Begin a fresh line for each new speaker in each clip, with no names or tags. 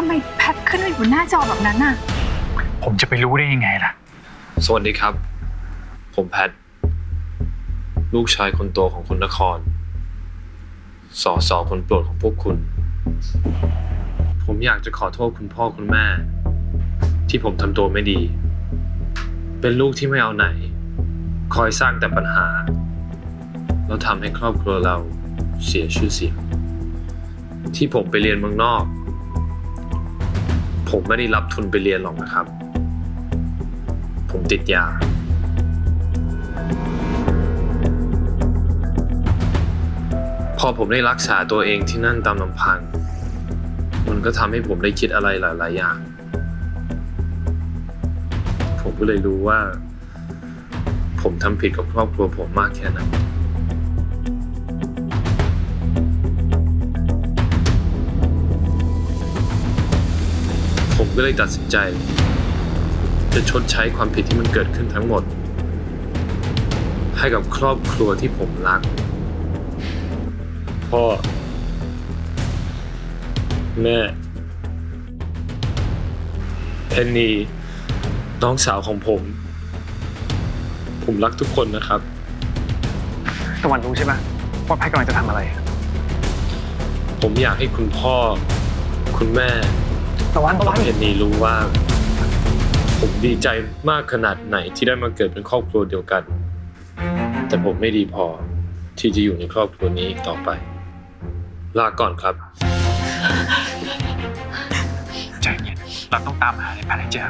ำไมแพทขึ้นมาอยู่บนหน้าจอแบบนั้นน่ะ
ผมจะไปรู้ได้ยังไงล่ะ
สวัสดีครับ ผมแพท ลูกชายคนโตของคุณนคร สอสอคนโปรดของพวกคุณ ผมอยากจะขอโทษคุณพ่อคุณแม่ ที่ผมทำตัวไม่ดี เป็นลูกที่ไม่เอาไหน คอยสร้างแต่ปัญหา แล้วทำให้ครอบครัวเราเสียชื่อเสียงที่ผมไปเรียนเมืองนอก ผมไม่ได้รับทุนไปเรียนหรอกนะครับ ผมติดยา พอผมได้รักษาตัวเองที่นั่นตามลำพัง มันก็ทำให้ผมได้คิดอะไรหลาย ๆ อย่าง ผมก็เลยรู้ว่า ผมทำผิดกับครอบครัวผมมากแค่ไหน ผมก็เลยตัดสินใจ จะชดใช้ความผิดที่มันเกิดขึ้นทั้งหมด ให้กับครอบครัวที่ผมรัก พ่อ แม่เพนนีน้องสาวของผม ผมรักทุกคนนะครับ
ตะวันรู้ใช่ปะว่าแพทกำลังจะทำอะไร
ผมอยากให้คุณพ่อ คุณแม่
ตะวันตะ
และ
วัน
เพนนีรู้ว่า ผมดีใจมากขนาดไหนที่ได้มาเกิดเป็นครอบครัวเดียวกัน แต่ผมไม่ดีพอที่จะอยู่ในครอบครัวนี้อีกต่อไป ลาก่อนครับ
ใจเย็นเราต้องตามหาในแพทให้เจอ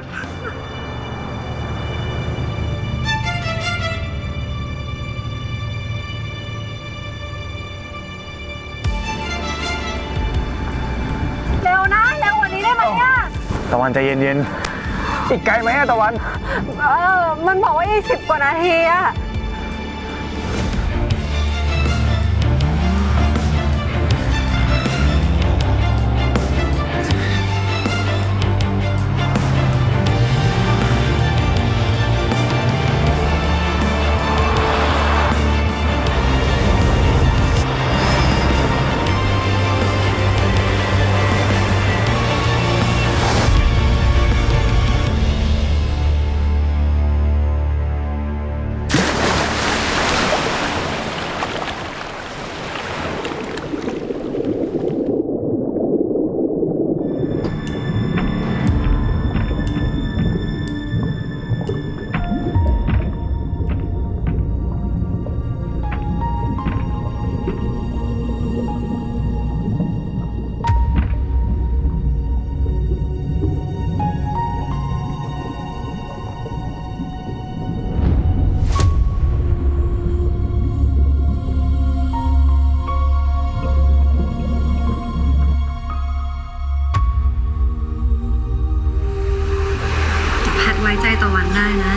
วัน
ใจเย็นๆ อีกไกลไหมอะตะวัน
เออ มันบอกว่าอีกสิบกว่านาทีอะ
ต่อวันได้นะ